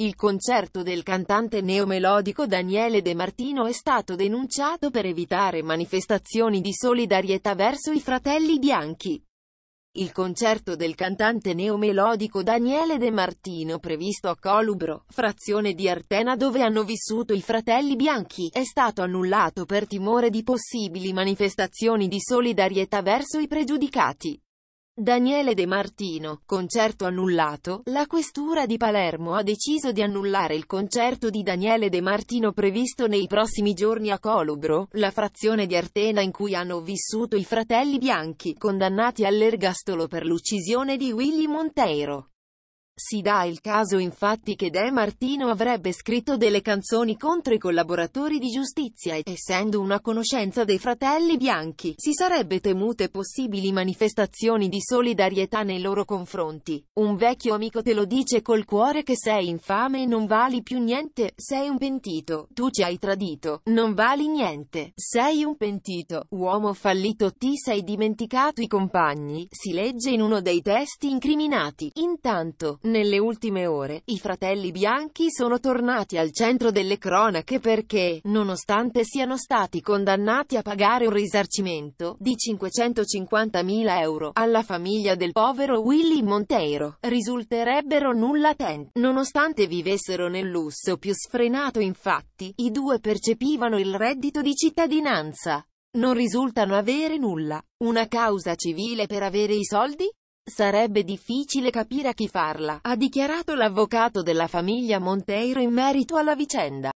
Il concerto del cantante neomelodico Daniele De Martino è stato denunciato per evitare manifestazioni di solidarietà verso i fratelli bianchi. Il concerto del cantante neomelodico Daniele De Martino previsto a Colubro, frazione di Artena dove hanno vissuto i fratelli bianchi, è stato annullato per timore di possibili manifestazioni di solidarietà verso i pregiudicati. Daniele De Martino, concerto annullato, la questura di Palermo ha deciso di annullare il concerto di Daniele De Martino previsto nei prossimi giorni a Colubro, la frazione di Artena in cui hanno vissuto i fratelli bianchi, condannati all'ergastolo per l'uccisione di Willy Monteiro. Si dà il caso infatti che De Martino avrebbe scritto delle canzoni contro i collaboratori di giustizia e, essendo una conoscenza dei fratelli bianchi, si sarebbe temute possibili manifestazioni di solidarietà nei loro confronti. Un vecchio amico te lo dice col cuore che sei infame e non vali più niente, sei un pentito, tu ci hai tradito, non vali niente, sei un pentito, uomo fallito ti sei dimenticato i compagni, si legge in uno dei testi incriminati. Intanto, nelle ultime ore, i fratelli bianchi sono tornati al centro delle cronache perché, nonostante siano stati condannati a pagare un risarcimento di 550.000 euro alla famiglia del povero Willy Monteiro, risulterebbero nulla ten. Nonostante vivessero nel lusso più sfrenato infatti, i due percepivano il reddito di cittadinanza. Non risultano avere nulla. Una causa civile per avere i soldi? Sarebbe difficile capire a chi farla, ha dichiarato l'avvocato della famiglia Monteiro in merito alla vicenda.